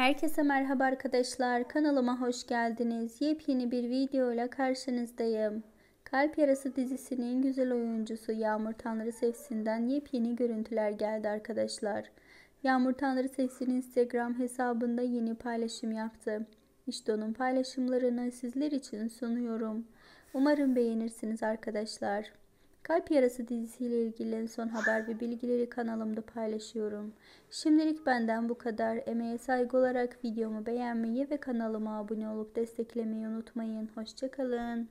Herkese merhaba arkadaşlar. Kanalıma hoş geldiniz. Yepyeni bir video ile karşınızdayım. Kalp Yarası dizisinin güzel oyuncusu Yağmur Tanrı Sevsin'den yepyeni görüntüler geldi arkadaşlar. Yağmur Tanrı Sevsin Instagram hesabında yeni paylaşım yaptı. İşte onun paylaşımlarını sizler için sunuyorum. Umarım beğenirsiniz arkadaşlar. Kalp Yarası dizisiyle ilgili son haber ve bilgileri kanalımda paylaşıyorum. Şimdilik benden bu kadar. Emeğe saygı olarak videomu beğenmeyi ve kanalıma abone olup desteklemeyi unutmayın. Hoşçakalın.